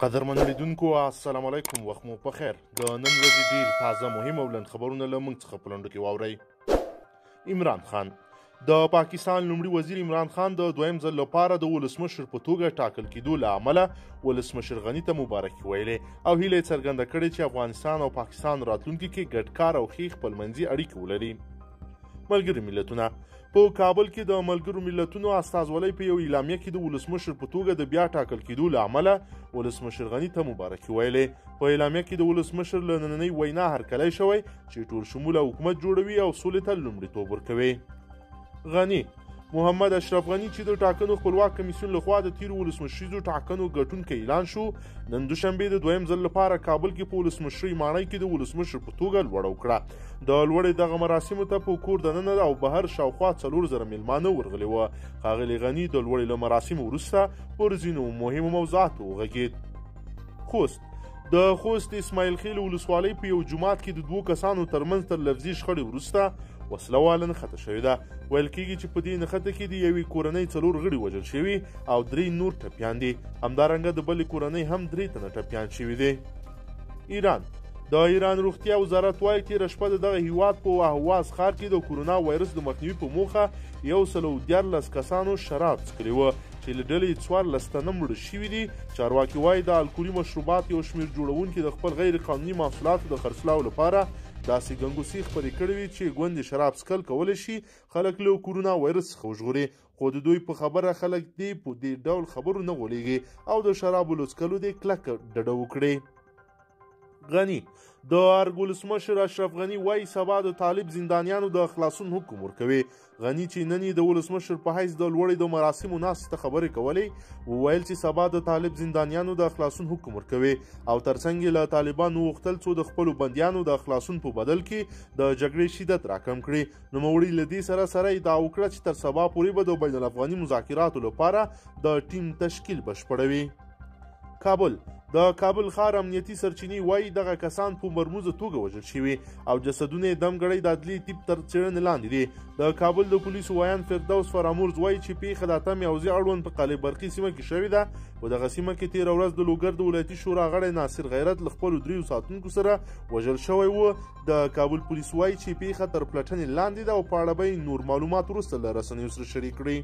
قدرمن لیدونکو السلام علیکم وخت مو په خیر د نن ورځې ډیر تازه مهم او لند خبرونه له موږ څخه په لنډو کې واورئ عمران خان د پاکستان لومړي وزیر عمران خان د دویم ځل لپاره د ولسمشر په توګه ټاکل کېدو له امله ولسمشر غني ته مبارکي ویلې او هیله یې څرګنده کړې چې افغانستان او پاکستان راتلونکي کې ګډ کار او ښې خپلمنځي اړیکې ولري ملګري ملتونه په کابل کې د ملګرو ملتونو استازولۍ په یو اعلامیه کې د ولسمشر په توګه د بیا ټاکل کېدو له امله ولسمشر غني ته مبارکي ویلې په اعلامیه کې د ولسمشر له نننۍ وینا هرکلی شوی چې ټول شموله حکومت جوړوي او سولې ته لومړیتوب ورکوي غني محمد اشرف غني چې د ټاکنو خپلواک کمیسیون لخوا د تیرو ولسمشریزو ټاکنو ګټونکی اعلان شو نن دوشنبه د دویم ځل لپاره کابل کې په ولسمشرۍ ماڼۍ کې د ولسمشر په توګه لوړه وکړه د لوړې دغه مراسمو ته په کور دننه او بهر شاوخوا څلور زره میلمانه ورغلي وو ښاغلي غني د لوړې له مراسمو وروسته پر ځینو مهمو موضوعاتو وغږېد خوست د خوست اسماعیل خیل ولسوالۍ په یو جماعت کې د دوو کسانو ترمنځ تر لفظي شخړې وروسته وسله واله نښته شوې ده ویل کېږي چې په دې نښته کې د یوې کورنۍ څلور غړي وژل شوي او درې نور ټپیان دي همدارنګه د بلې کورنۍ هم درې تنه ټپیان شوي دي ایران د ایران روغتیا وزارت وایي تېره شپه د دغه هیواد په اهواز ښار کې د کورونا وایرس د مخنیوي په موخه یو سل او دیارلس کسانو شراب څکلي وه چې له ډلې یې څوارلس تنه مړه شوي دي چارواکي وایي د الکولي مشروبات یو شمېر جوړونکي د خپل غیر قانوني محصولاتو د خرڅلاو لپاره داسې ګنګوسې خپرې کړې وي چې ګوندې شراب څکل کولی شي خلک له کورونا وایرس څخه وژغوري خو د دوی په خبره خلک دې په دې ډول خبرو نه غولېږي او د شرابو له څکلو دې کلکه ډډه وکړي غني د ارګ ولسمشر اشرف غني وایي سبا د طالب زندانیانو د خلاصون حکم ورکوي غني چې نن د ولسمشر په حیث د لوړې د مراسمو ناستې ته خبرې کولې وویل چې سبا د طالب زندانیانو د خلاصون حکم ورکوي او ترڅنګ له طالبانو وغوښتل څو د خپلو بندیانو د خلاصون په بدل کې د جګړې شدت راکم کړي نوموړي له دې سره سره ادعا وکړه چې تر سبا پورې به د بین الافغاني مذاکراتو لپاره د ټیم تشکیل بشپړوي کابل د کابل ښار امنیتي سرچینې وایي دغه کسان په مرموزه توګه وژل شوي او جسدونه یې دمګړۍ د عدلي تیپ تر څېړنې لاندې دي د کابل د پولیسو ویاند فردوس فرامورز وایي چې پیښه د اتمې اوزې اړوند په قالب برقي سیمه کې شوې ده په دغه سیمه کې تېره ورځ د لوګر د ولایتي شورا غړی ناصر غیرت له خپلو دریو ساتونکو سره وژل شوی و د کابل پولیس وایي چې پیښه تر پلټنې لاندې ده او په اړه به نور معلومات وروسته له رسنیو سره شریک کړي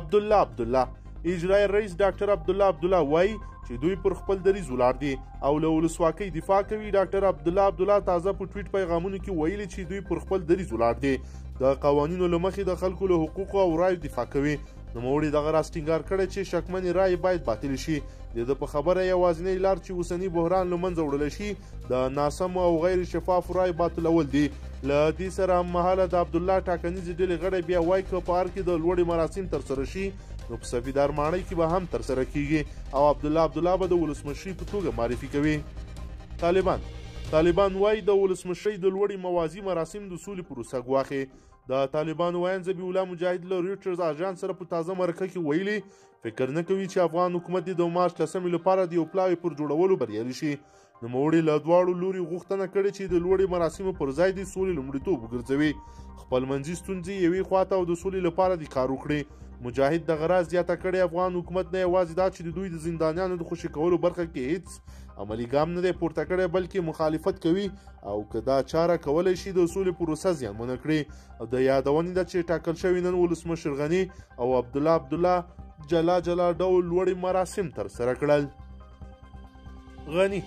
عبدالله عبدالله اجرایي رئیس ډاکټر عبد الله عبد الله وایي چې دوی پر خپل دریځ ولاړ دي او له ولسواکۍ دفاع کوي ډاکټر عبد الله عبد الله تازه په ټویټ پیغامونو کې ویلي چې دوی پر خپل دریځ ولاړ دي د قوانینو له مخې د خلکو له حقوقو او رایو دفاع کوي نوموړي دغه راز ټینګار کړی چې شکمنې رایې باید باطل شي د ده په خبره یوازینۍ لار چې اوسنی بحران له منځه وړلی شي د ناسمو او غیر شفافو رای باطلول دي له دې سره هممهاله د عبدالله ټاکنیزې ډلې غړی بیا وایي که په ار کې د لوړې مراسم ترسره شي نو په سفیدار ماڼۍ کې به هم ترسره کیږي او عبدالله عبدالله به د ولسمشرۍ په توګه معرفي کوي طالبان طالبان وایي د ولسمشرۍ د لوړې موازي مراسم د سولې پروسه ګواښي د طالبانو ویاند ذبیح الله مجاهد له رویټرز اژانس سره په تازه مرکه کې ویلي فکر نه کوي چې افغان حکومت دې د مارچ لسمې لپاره د یو پلاوي پر جوړولو بریالي شي نوموړي له دواړو لوري غوښتنه کړې چې د لوړې مراسمو پر ځای دې سولې لومړیتوب وګرځوي خپل منځي ستونزې یوې خواته او د سولې لپاره دې کار وکړي مجاهد دغه راز زیاته کړې افغان حکومت نه یوازې دا چې د دوی د زندانیانو د خوشي کولو برخه کې هیڅ عملی ګام نه دی پورته کړی بلکې مخالفت کوي او که دا چاره کولی شي د سولې پروسه زیانمنه کړي او د یادونې ده چې ټاکل شوی نن ولسمشر غني او عبدالله عبدالله جلا جلا ډول لوړې مراسم ترسره کړل غنی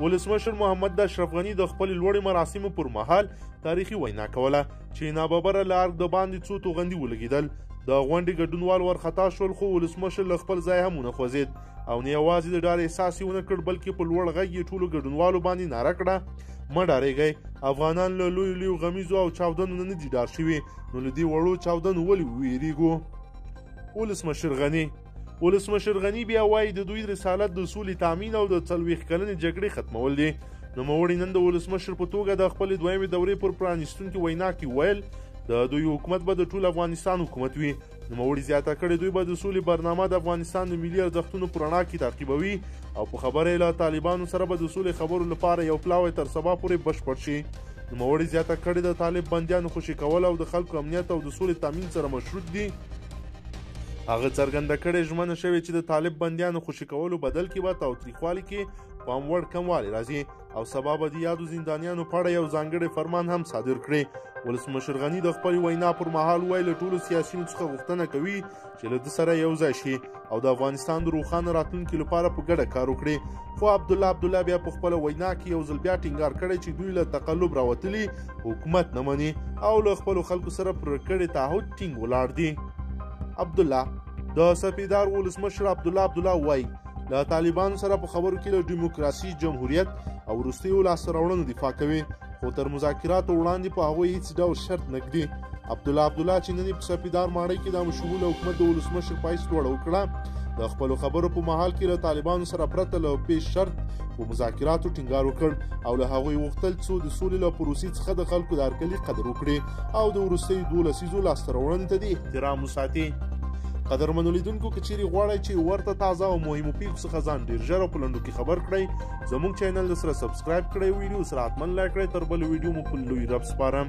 ولسمشر محمد د اشرف غنی د خپل لوړې مراسمو پر مهال تاریخي وینا کوله چې ناببره لار د باندې څو توغندي ولګیدل د غونډې ګډونوال ورخطا شول خو ولسمشر له خپل ځای هم ونه خوځید او نه یوازې د ډار احساس یې ونه کړ بلکې په لوړ غږ یې ټولو ګډونوالو باندې ناره کړه مه ډارېږئ افغانان له لویو لویو غمیزو او چاودنو نه نه دي ډار شوي نو له دې وړو چاودنو ولې وویریږو ولسمشر غني ولسمشر غنی بیا وایي د دوی رسالت د سولې تامین او د څلوېښت کلنې جګړې ختمول دي نوموړي نن د ولسمشر په توګه د خپلې دویمې دورې پر پرانیستونکي وینا کې ویل د دوی حکومت به د ټول افغانستان حکومت وي نوموړي زیاته کړې دوی به د سولې برنامه د افغانستان د ملي ارزښتونو په رڼا کې تعقیبوي او په خبره یې له طالبانو سره به د سولې خبرو لپاره یو پلاوی تر سبا پورې بشپړ شي نوموړي زیاته کړې د طالب بندیانو خوشي کول او د خلکو امنیت او د سولې تامین سره مشروط دي هغه څرګنده کړې ژمنه شوې چې د طالب بندیانو خوشي کولو بدل کې به تاوتریخوالي کې پام وړ کموالی راځي او سبا به د یادو زندانیانو په اړه یو ځانګړی فرمان هم صادر کړي ولسمشر غني د خپل وینا پر مهال وویل له ټولو سیاسیونو څخه غوښتنه کوي چې له ده سره یو ځای شي او د افغانستان د روښانه راتلونکي لپاره په ګډه کار وکړي خو عبدالله عبدالله بیا په خپله وینا کې یو ځل بیا ټینګار کړی چې دوی له تقلب راوتلي حکومت نه مني او له خپلو خلکو سره پر کړې تعهد ټینګ ولاړ دي عبد الله د سپیدار ولسمشر عبد الله عبد الله وایي له طالبانو سره په خبرو کې له دیموکراسي جمهوریت او وروستیو لاسته راوړنو دفاع کوي خو تر مذاکراتو وړاندې په هغوی هیڅ ډول شرط نه ږدي عبدالله عبدالله چې نن په سپیدار ماڼۍ کې د مشغول حکومت د ولسمشر پایس لوړه وکړه د خپلو خبرو په مهال کې له طالبانو سره پرته له پیش شرط په مذاکراتو ټینګار وکړ او له هغوی وغوښتل څو د سولې له پروسې څخه د خلکو د هرکلي قدر وکړي او د وروستیو دوه لسیزو لاسته راوړنو ته دې احترام وساتي قدرمنو لیدونکو که چیرې غواړئ چې ورته تازه او مهمو پیښو څخه ځان ډیر ژر او په لنډو کې خبر کړئ زموږ چینل د سره سبسکرایب کړئ ویډیو سره حتما لایک کړئ تر بل ویډیو مو په لوی رب سپارم